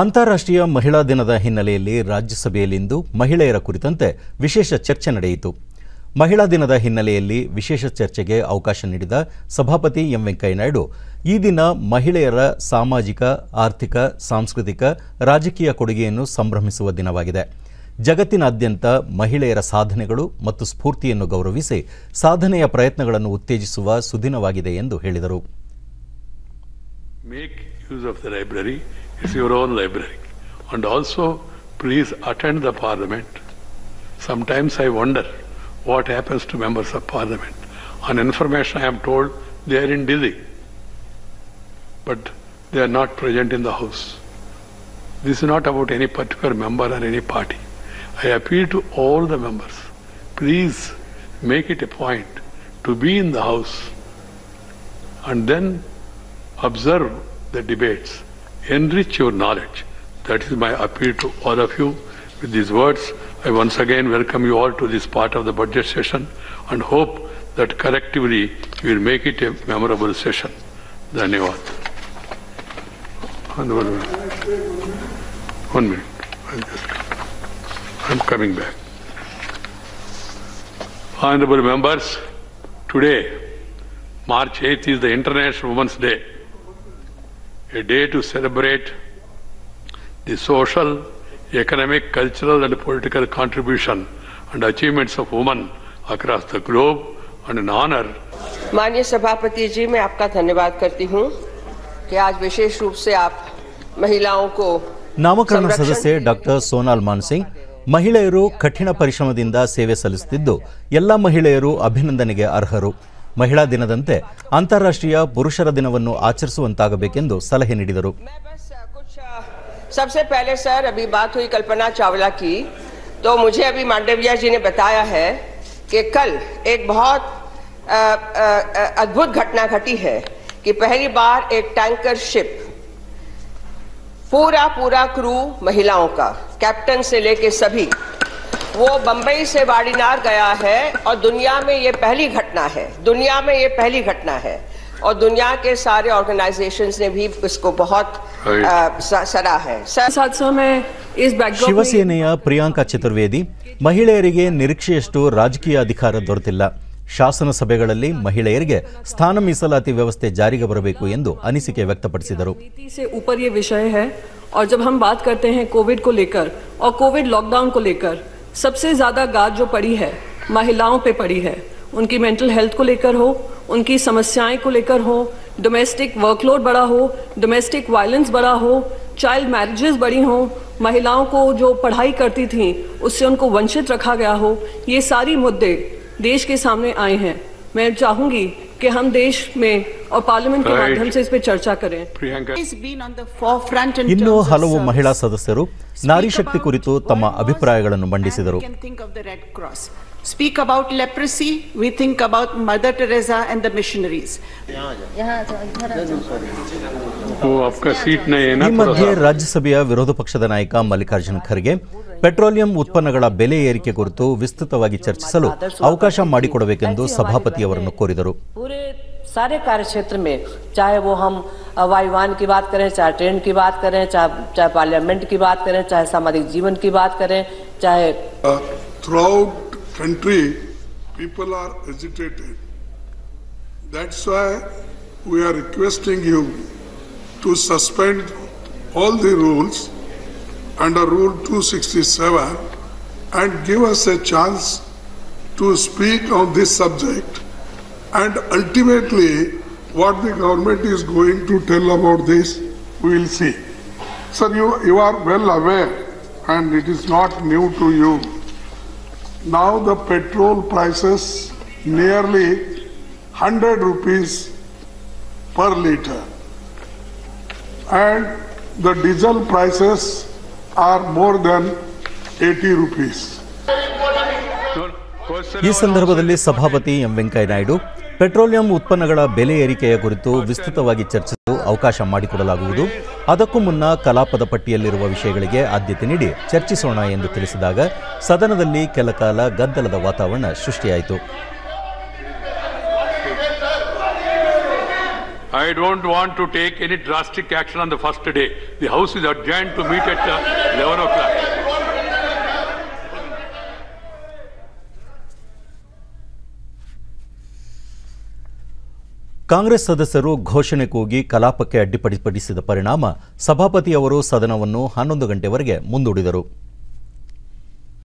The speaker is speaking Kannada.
ಅಂತಾರಾಷ್ಟ್ರೀಯ ಮಹಿಳಾ ದಿನದ ಹಿನ್ನೆಲೆಯಲ್ಲಿ ರಾಜ್ಯಸಭೆಯಲ್ಲಿಂದು ಮಹಿಳೆಯರ ಕುರಿತಂತೆ ವಿಶೇಷ ಚರ್ಚೆ ನಡೆಯಿತು. ಮಹಿಳಾ ದಿನದ ಹಿನ್ನೆಲೆಯಲ್ಲಿ ವಿಶೇಷ ಚರ್ಚೆಗೆ ಅವಕಾಶ ನೀಡಿದ ಸಭಾಪತಿ ಎಂ ವೆಂಕಯ್ಯನಾಯ್ಡು, ಈ ದಿನ ಮಹಿಳೆಯರ ಸಾಮಾಜಿಕ, ಆರ್ಥಿಕ, ಸಾಂಸ್ಕೃತಿಕ, ರಾಜಕೀಯ ಕೊಡುಗೆಯನ್ನು ಸಂಭ್ರಮಿಸುವ ದಿನವಾಗಿದೆ. ಜಗತ್ತಿನಾದ್ಯಂತ ಮಹಿಳೆಯರ ಸಾಧನೆಗಳು ಮತ್ತು ಸ್ಫೂರ್ತಿಯನ್ನು ಗೌರವಿಸಿ ಸಾಧನೆಯ ಪ್ರಯತ್ನಗಳನ್ನು ಉತ್ತೇಜಿಸುವ ಸುದಿನವಾಗಿದೆ ಎಂದು ಹೇಳಿದರು. It's your own library. And also, please attend the parliament. Sometimes I wonder what happens to members of parliament. On information I am told they are in Delhi, but they are not present in the house. This is not about any particular member or any party. I appeal to all the members. Please make it a point to be in the house and then observe the debates, enrich your knowledge. That is my appeal to all of you. With these words, I once again welcome you all to this part of the budget session and hope that collectively we will make it a memorable session. Dhanyavad. One minute. One minute. I'm coming back. Honorable members, today, March 8th is the International Women's Day, a day to celebrate the social, economic, cultural, and political contribution and achievements of women across the globe and an honor माननीय सभापति जी मैं आपका धन्यवाद करती हूँ कि आज विशेष रूप से आप महिलाओं को ನಾಮಕರಣ ಸಂರಕ್ಷಣೆ- ಸದಸ್ಯೆ ಡಾಕ್ಟರ್ ಸೋನಾಲ್ ಮಾನ್ಸಿಂಗ್ ಮಹಿಳೆಯರು ಕಠಿಣ ಪರಿಶ್ರಮದಿಂದ ಸೇವೆ ಸಲ್ಲಿಸುತ್ತಿದ್ದು ಎಲ್ಲ ಮಹಿಳೆಯರು ಅಭಿನಂದನೆಗೆ ಅರ್ಹರು ಮಹಿಳಾ ದಿನದಂತೆ ಅಂತಾರಾಷ್ಟ್ರೀಯ ಪುರುಷರ ದಿನವನ್ನು ಆಚರಿಸುವಂತಾಗಬೇಕೆಂದು ಸಲಹೆ ನೀಡಿದರು मैं बस अ, कुछ अ, सबसे पहले सर अभी बात हुई कल्पना चावला की तो मुझे अभी मांडविया जी ने बताया है कि कल एक बहुत अ, अ, अ, अद्भुत घटना घटी है कि पहली बार एक टैंकर शिप पूरा पूरा क्रू महिलाओं का कैप्टन से लेके सभी वो बंबई से वाडीनार गया है और दुनिया में ये पहली घटना है दुनिया में ये पहली घटना है और दुनिया के सारे ऑर्गेनाइजेशंस ने भी इसको बहुत Right. अ, स- सरा है सर साथ साथ मैं इस बैकड्रॉप में ಶಿವಸೇನೆಯ ಪ್ರಿಯಾಂಕಾ ಚತುರ್ವೇದಿ ಮಹಿಳೆಯರಿಗೆ ನಿರೀಕ್ಷೆಯಷ್ಟು ರಾಜಕೀಯ ಅಧಿಕಾರ ದೊರೆತಿಲ್ಲ ಶಾಸನ ಸಭೆಗಳಲ್ಲಿ ಮಹಿಳೆಯರಿಗೆ ಸ್ಥಾನ ಮೀಸಲಾತಿ ವ್ಯವಸ್ಥೆ ಜಾರಿಗೆ ಬರಬೇಕು ಎಂದು ಅನಿಸಿಕೆ ವ್ಯಕ್ತಪಡಿಸಿದರು नीति से ऊपर ये विषय है और जब हम बात करते हैं कोविड को लेकर और कोविड लॉकडाउन को लेकर सबसे ज़्यादा गाज जो पड़ी है, महिलाओं पे पड़ी है। उनकी मेंटल हेल्थ को लेकर हो, उनकी समस्याएँ को लेकर हो डोमेस्टिक वर्कलोड बढ़ा हो डोमेस्टिक वायलेंस बढ़ा हो चाइल्ड मैरिजेस बढ़ी हो, महिलाओं को जो पढ़ाई करती थी, उससे उनको वंचित रखा गया हो। ये सारी मुद्दे देश के सामने आए हैं। मैं चाहूँगी कि हम देश में और पार्लियामेंट के Right. माध्यम से इस पर चर्चा करें Priyanka. has been on the forefront in ಇನ್ನು terms of ಹಲವು service. ಮಹಿಳಾ ಸದಸ್ಯರು ನಾರಿ ಶಕ್ತಿ ಕುರಿತು ತಮ್ಮ ಅಭಿಪ್ರಾಯಗಳನ್ನು ಮಂಡಿಸಿದರು And we can think of the Red Cross. Speak about leprosy, we think about Mother Teresa and the missionaries. वो आपका सीट नहीं है ಈ ना थोड़ा ಮಧ್ಯೆ सा ರಾಜ್ಯಸಭೆಯ ವಿರೋಧ ಪಕ್ಷದ ನಾಯಕ ಮಲ್ಲಿಕಾರ್ಜುನ ಖರ್ಗೆ ಪೆಟ್ರೋಲಿಯಂ ಉತ್ಪನ್ನಗಳ ಬೆಲೆ ಏರಿಕೆ ಕುರಿತು ವಿಸ್ತೃತವಾಗಿ ಚರ್ಚಿಸಲು ಅವಕಾಶ ಮಾಡಿಕೊಡಬೇಕೆಂದು ಸಭಾಪತಿಯವರನ್ನು ಕೋರಿದರು पूरे सारे कार्य क्षेत्र में, चाहे वो हम वायुवान की बात करें, चाहे ट्रेन की बात करें, चाहे चाहे पार्लियामेंट की बात करें, चाहे सामाजिक जीवन की बात करें, चाहे throughout country people are agitated that's why we are requesting you to suspend all the rules under rule 267 and give us a chance to speak on this subject And ultimately, what the government is going to tell about this, we will see. Sir, you, you are well aware, and it is not new to you. Now the petrol prices nearly 100 rupees per liter. And the diesel prices are more than 80 rupees. ಈ ಸಂದರ್ಭದಲ್ಲಿ ಸಭಾಪತಿ ಎಂ ವೆಂಕಯ್ಯನಾಯ್ಡು ಪೆಟ್ರೋಲಿಯಂ ಉತ್ಪನ್ನಗಳ ಬೆಲೆ ಏರಿಕೆಯ ಕುರಿತು ವಿಸ್ತೃತವಾಗಿ ಚರ್ಚಿಸಲು ಅವಕಾಶ ಮಾಡಿಕೊಡಲಾಗುವುದು ಅದಕ್ಕೂ ಮುನ್ನ ಕಲಾಪದ ಪಟ್ಟಿಯಲ್ಲಿರುವ ವಿಷಯಗಳಿಗೆ ಆದ್ಯತೆ ನೀಡಿ ಚರ್ಚಿಸೋಣ ಎಂದು ತಿಳಿಸಿದಾಗ ಸದನದಲ್ಲಿ ಕೆಲಕಾಲ ಗದ್ದಲದ ವಾತಾವರಣ ಸೃಷ್ಟಿಯಾಯಿತು I don't want to take any drastic action on the first day. The House is adjourned to meet at uh, 11 o'clock. Congress ಸದಸ್ಯರು ಘೋಷಣೆ ಕೂಗಿ ಕಲಾಪಕ್ಕೆ ಅಡ್ಡಿಪಡಿಸಿದ ಪರಿಣಾಮ ಸಭಾಪತಿಯವರು ಸದನವನ್ನು ಹನ್ನೊಂದು ಗಂಟೆವರೆಗೆ ಮುಂದೂಡಿದರು.